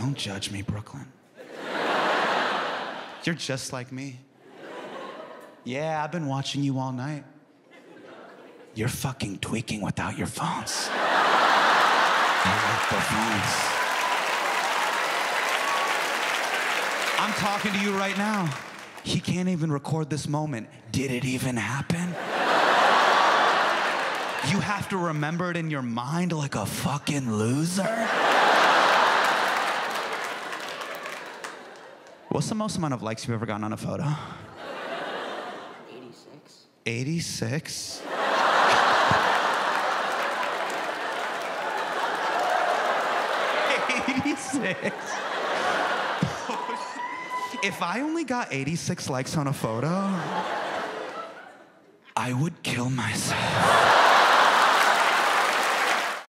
Don't judge me, Brooklyn. You're just like me. Yeah, I've been watching you all night. You're fucking tweaking without your phones. I like the phones. I'm talking to you right now. He can't even record this moment. Did it even happen? You have to remember it in your mind like a fucking loser. What's the most amount of likes you've ever gotten on a photo? 86. 86? Eighty-six. if I only got 86 likes on a photo, I would kill myself.